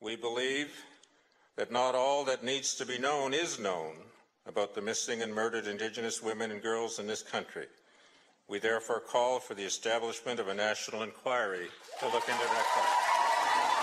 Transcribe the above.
We believe that not all that needs to be known is known about the missing and murdered Indigenous women and girls in this country. We therefore call for the establishment of a national inquiry to look into that question.